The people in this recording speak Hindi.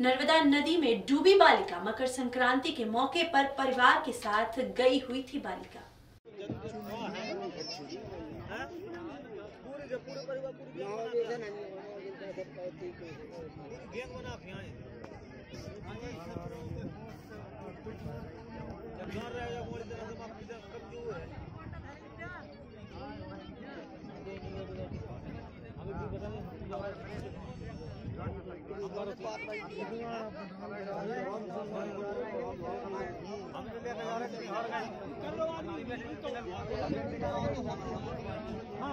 नदी में डूबी बालिका मकर संक्रांति के मौके पर परिवार के साथ गई हुई थी बालिका। हम